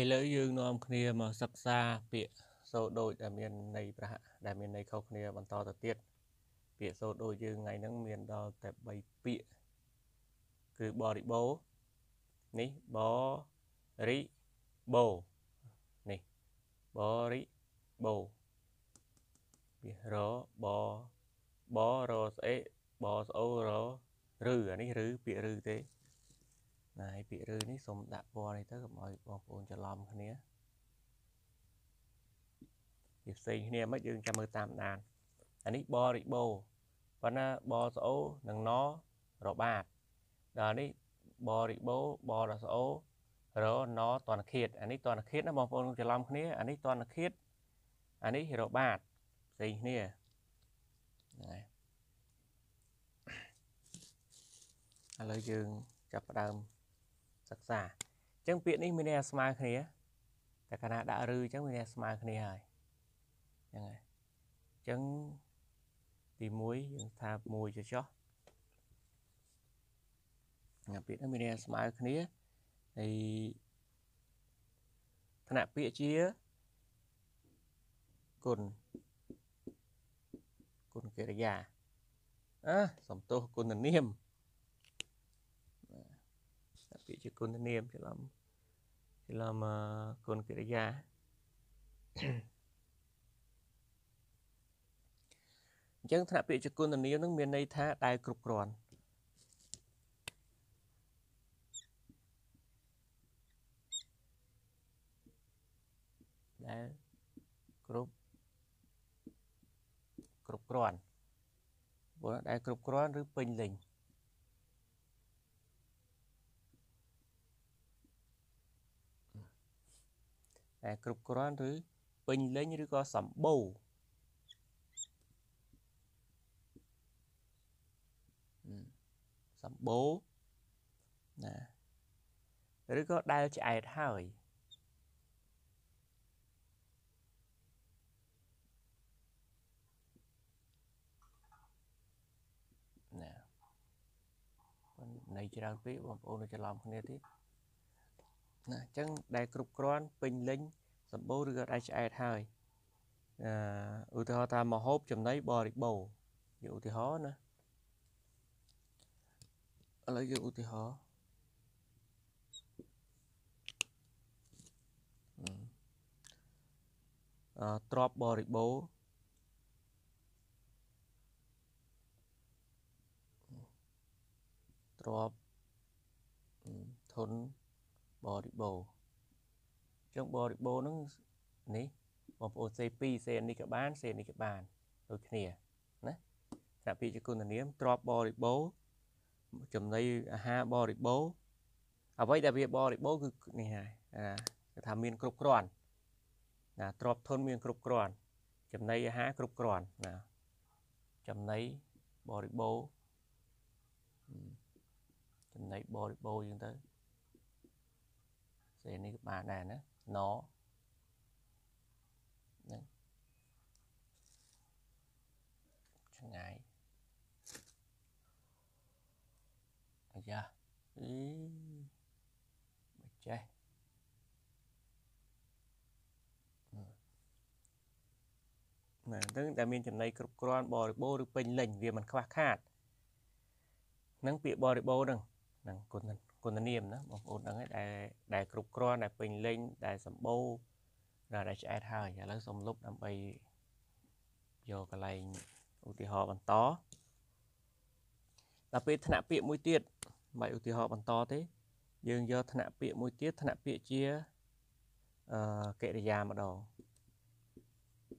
ឥឡូវយើងនាំគ្នាមកសិក្សាពាក្យសូត្រដូចដែលមានន័យប្រហាដែលមានន័យខុសគ្នាបន្តទៅទៀតពាក្យសូត្រដូចយើងថ្ងៃហ្នឹងមានដល់តែ3ពាក្យគឺបរិបោនេះបរិបោនេះបរិបោពាក្យរបបរស្អេបស្អូរឬអានេះឬពាក្យឬទេ ណាហើយពាក្យឬនេះសូមដាក់ពណ៌នេះទៅកុំឲ្យបងប្អូនច្រឡំគ្នាវាផ្សេងគ្នាមិនយើងចាំមើលតាមដានអានេះបរិបោប៉ុន្តែបស្អូនិងណរបាតដល់នេះបរិបោបរស្អូរណតនឃាតអានេះតនឃាតណាបងប្អូនច្រឡំគ្នាអានេះតនឃាតអានេះរបាតផ្សេងគ្នាណាឥឡូវយើងចាប់ផ្ដើម សិក្សាអញ្ចឹងពាក្យនេះមានន័យស្មើគ្នាតែកាលណាដាក់ឬអញ្ចឹងមានន័យស្មើគ្នាហើយអញ្ចឹងហើយអញ្ចឹងទី1យើងថា1ចុះណាពាក្យនេះមានន័យស្មើគ្នាហើយថ្នាក់ពាក្យជាគុណគុណកិរិយាអើសំទោសគុណនាម ពាក្យជាគុណនាមច្រឡំច្រឡំគុណកិរិយាអញ្ចឹងថ្នាក់ពាក្យជាគុណនាមនឹងមានន័យថាដែលគ្រប់គ្រាន់ដែលគ្រប់គ្រប់គ្រាន់ព្រោះដែលគ្រប់គ្រាន់ឬពេញលេញ គ្រប់គ្រាន់ឬពេញលេញឬក៏សម្បូរសម្បូរណាឬក៏ដែលឆ្អែតហើយណាន័យច្រើនពេកបងប្អូនច្រឡំគ្នាទៀត ណាអញ្ចឹងដែលគ្រប់គ្រាន់ពេញលេញសម្បូរឬក៏ដែលឆ្អែតហើយអឺឧទាហរណ៍ថាមហូបចំណីបរិបូរយកឧទាហរណ៍ណាឥឡូវយកឧទាហរណ៍អឺទ្របបរិបូរទ្របធន បរិបូរអញ្ចឹងបរិបូរហ្នឹងនេះបងប្អូនសេ2សេនេះក៏បានសេនេះក៏បានដូចគ្នាណាថាពាក្យជាគុណនាមទ្របបរិបូរចំណីអាហារបរិបូរអ្វីដែលវាបរិបូរគឺនេះហើយគេថាមានគ្រប់គ្រាន់ណាទ្របធនមានគ្រប់គ្រាន់ចំណីអាហារគ្រប់គ្រាន់ណាចំណីបរិបូរចំណីបរិបូរយើងទៅ សេនេះក៏បានដែរណាណហ្នឹងឆ្ងាយអាយ៉ាអីមិនចេះណាហ្នឹងតែមានចំណីគ្រប់គ្រាន់បរិបូរឬពេញលេញវាមិនខ្វះខាតនឹងពាក្យបរិបូរហ្នឹងហ្នឹងគុណ គុណនាមណាបងប្អូនដឹងហើយដែលដែលគ្រប់គ្រាន់ដែលពេញលេញដែលសម្បូរដែលឆ្អែតហើយឥឡូវសូមលុបដើម្បីយកកន្លែងឧទាហរណ៍បន្តដល់ពេលថ្នាក់ពាក្យមួយទៀតមិនឧទាហរណ៍បន្តទេ យើងយកថ្នាក់ពាក្យមួយទៀតថ្នាក់ពាក្យជាអឺកិរិយាម្ដង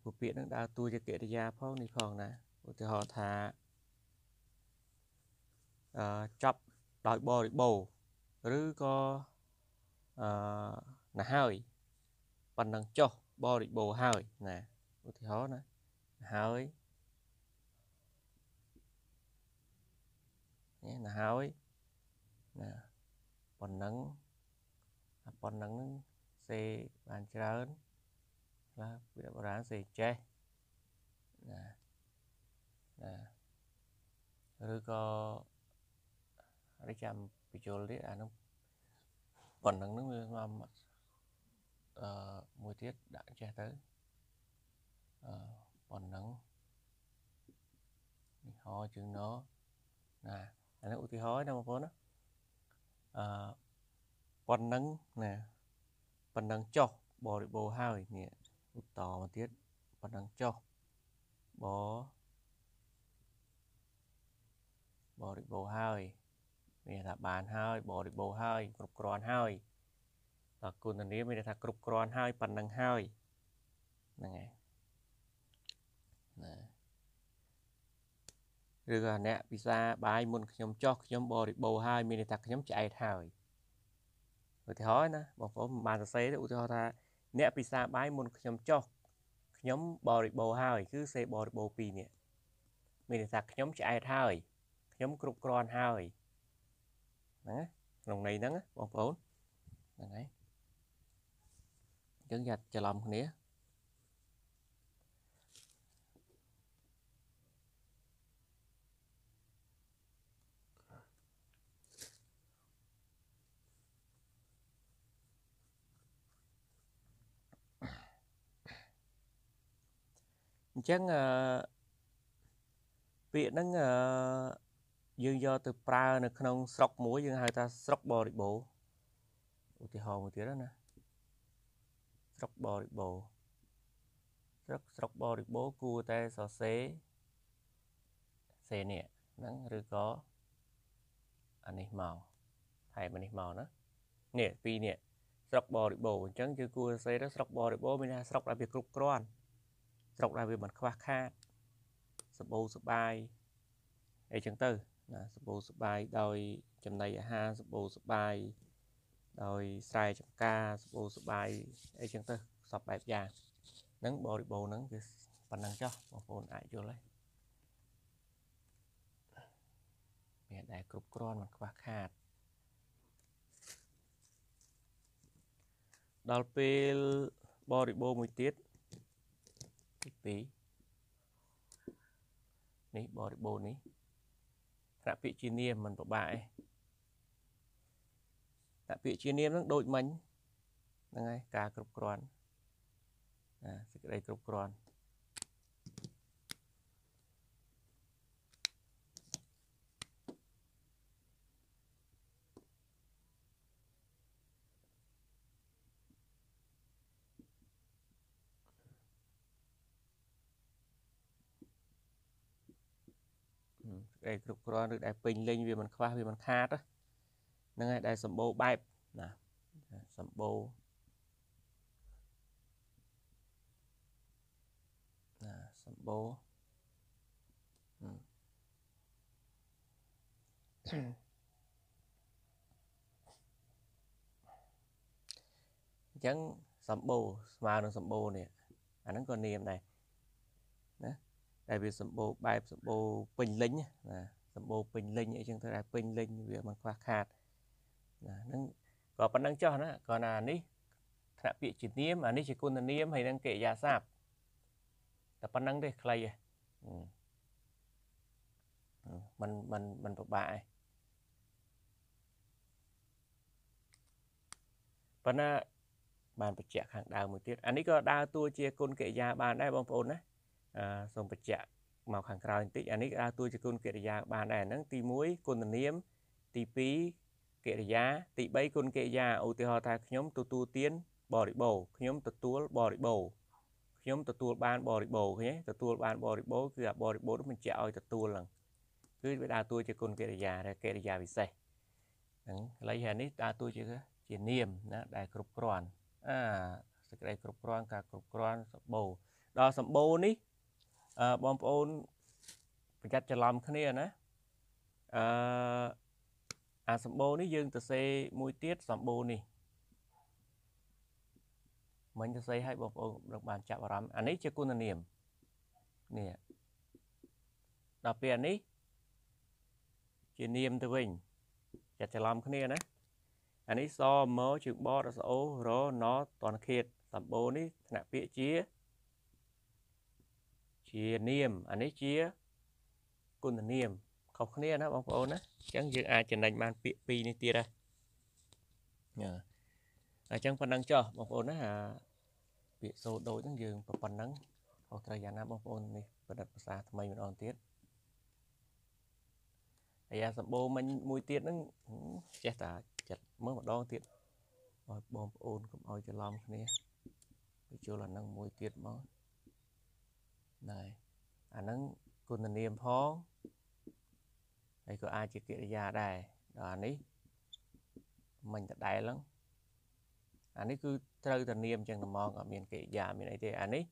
ព្រោះពាក្យនឹងដើរតួជាកិរិយាផងនេះផងណាឧទាហរណ៍ថាអឺចប់ដោយបរិបូរ ឬក៏អឺណាហើយប៉ុណ្ណឹងចុះបរិបូរហើយណាឧទាហរណ៍ណាហើយនេះណាហើយណាប៉ុណ្ណឹងប៉ុណ្ណឹងនឹងសេបានច្រើនខ្លះវាបុរាណសេចេះណាណាឬក៏ហើយចាំ បញ្ចូលទៀតអានោះប៉ុណ្ណឹងហ្នឹងវាមកអឺមួយទៀតដាក់ចេះទៅអឺប៉ុណ្ណឹងនេះហជើងណណាអានេះឧទាហរណ៍ណាបងប្អូនណាអឺប៉ុណ្ណឹងណាប៉ុណ្ណឹងចុះបរិបូរហើយនេះឧតតមកទៀតប៉ុណ្ណឹងចុះបបរិបូរហើយ មានថាបានហើយបរិបូរហើយ គ្រប់គ្រាន់ហើយតើគុណនាមមានថាគ្រប់គ្រាន់ហើយប៉ុណ្ណឹងហើយហ្នឹងហើយណាឬក៏អ្នកពិសាបាយមុនខ្ញុំចោះខ្ញុំបរិបូរហើយមានន័យថាខ្ញុំឆ្អែតហើយឧទាហរណ៍ណាបងប្អូនមិនបានសរសេរទេឧទាហរណ៍ថាអ្នកពិសាបាយមុនខ្ញុំចោះខ្ញុំបរិបូរហើយគឺសេបរិបូរ2នេះមានន័យថាខ្ញុំឆ្អែតហើយខ្ញុំគ្រប់គ្រាន់ហើយ ហ្នឹងក្នុងន័យហ្នឹងបងប្អូនហ្នឹងហើយអញ្ចឹងយ៉ាត់ច្រឡំគ្នាអញ្ចឹងអឺពាក្យហ្នឹងអឺ យើងយកទៅប្រើនៅក្នុងស្រុកមួយយើងហៅថាស្រុកបរិបូរឧទាហរណ៍មួយទៀតណាស្រុកបរិបូរស្រុកស្រុកបរិបូរគួរតែសរសេរសេនេះហ្នឹងឬក៏អានេះមកថែមអានេះមកណានេះពីរនេះស្រុកបរិបូរអញ្ចឹងគឺគួរសរសេរទៅស្រុកបរិបូរមានថាស្រុកដែលវាគ្រប់គ្រាន់ស្រុកដែលវាមិនខ្វះខាតសម្បូរសបាយអីចឹងទៅ ណាសម្បូរសបាយដោយចំណីអាហារសម្បូរសបាយដោយស្រែចម្ការសម្បូរសបាយអីចឹងទៅសពបែបយ៉ាងហ្នឹងបរិបូរហ្នឹងគឺប៉ុណ្ណឹងចុះបងប្អូនអាចយល់ហើយមានតែគ្រប់គ្រាន់មិនខ្វះខាតដល់ពេលបរិបូរមួយទៀតទី2នេះបរិបូរនេះ ថ្នាក់ពាក្យជានាមមិនពិបាកទេថ្នាក់ពាក្យជានាមហ្នឹងដូចមិញហ្នឹងហើយការគ្រប់គ្រាន់ណាសេចក្តីគ្រប់គ្រាន់ ដែលគ្រប់គ្រាន់ឬដែលពេញលេញវាមិនខ្វះវាមិនខាតហ្នឹងហើយដែលសម្បូរបែបណាសម្បូរណាសម្បូរអញ្ចឹងសម្បូរស្មើនឹងសម្បូរនេះអាហ្នឹងក៏នាមដែរណា ដែលវាសម្បូរបែបសម្បូរពេញលេញណាសម្បូរពេញលេញអីចឹងទៅដែលពេញលេញវាមិនខ្វះខាតណាហ្នឹងក៏ប៉ុណ្្នឹងចុះណាក៏ណានេះថ្នាក់ពាក្យជានាមអានេះជាគុណនាមហើយនឹងកិរិយាសព្ទតែប៉ុណ្្នឹងទេខ្លីឯងมันมันมันពិបាកឯងប៉ុន្តែបានបញ្ជាក់ខាងដើមមួយទៀតអានេះក៏ដើរតួជាគុណកិរិយាបានដែរបងប្អូនណា សូមបញ្ជាក់មកខាងក្រោយបន្តិចអានេះដើរតួជាគុណកិរិយាបានដែរហ្នឹងទី1គុណនាមទី2កិរិយា ទី3គុណកិរិយាឧទាហរណ៍ថាខ្ញុំទទួលទានបរិបូរខ្ញុំទទួលបរិបូរខ្ញុំទទួលបានបរិបូរឃើញទេទទួលបានបរិបូរគឺអាបរិបូរបញ្ជាក់ឲ្យទទួលហ្នឹងគឺវាដើរតួជាគុណកិរិយាកិរិយាពិសេសហ្នឹងឥឡូវនេះដើរតួជាជានាមណាដែលគ្រប់គ្រាន់អាសេចក្តីគ្រប់គ្រាន់ការគ្រប់គ្រាន់សម្បូរដល់សម្បូរនេះ អឺបងប្អូនប្រយ័ត្នច្រឡំគ្នាណាអឺអាសម្បូរនេះយើងទៅសេមួយទៀតសម្បូរនេះមិញទៅសេឲ្យបងប្អូននឹងបានចាប់អារម្មណ៍អានេះជាគុណនាមនេះដល់ពេលអានេះជានាមទៅវិញចាត់ច្រឡំគ្នាណាអានេះសមកជើងបរសអូរណតនខេតសម្បូរនេះថ្នាក់ពាក្យជា ជានាមអានេះជាគុណនាមខុសគ្នាណាបងប្អូនណាអញ្ចឹងយើងអាចចំណេញបានពាក្យពីរនេះទៀតណាអញ្ចឹងប៉ុណ្ណឹងចុះបងប្អូនណាអាពាក្យសូដូចហ្នឹងយើងប៉ុណ្ណឹងខុសត្រូវយ៉ាងណាបងប្អូននេះប្រឌិតភាសាថ្មីម្ដងទៀតហើយអាសម្បូរមិញមួយទៀតហ្នឹងចេះតែចិត្តមើលម្ដងទៀតឲ្យបងប្អូនកុំឲ្យច្រឡំគ្នាទៅជល់អាហ្នឹងមួយទៀតមក ណែអាហ្នឹងគុណនាមផងហើយក៏អាចជាកិរិយាដែរដល់អានេះមិញតដែលហ្នឹងអានេះគឺត្រូវតែនាមចឹងតែមកអត់មានកិរិយាមានអីទេអានេះ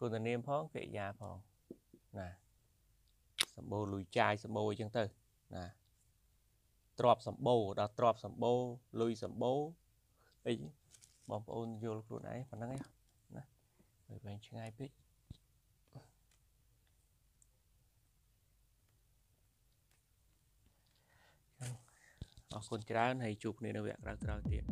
គុណនាមផងកិរិយាផងណាសម្បូរលុយចាយសម្បូរអញ្ចឹងទៅណាទ្របសម្បូរដល់ទ្របសម្បូរលុយសម្បូរអីបងប្អូនយល់ខ្លួនឯងប៉ុណ្្នឹងឯងណាហើយវែងឆ្ងាយពេក អរគុណច្រើនហើយជួបគ្នានៅវគ្គក្រោយៗទៀត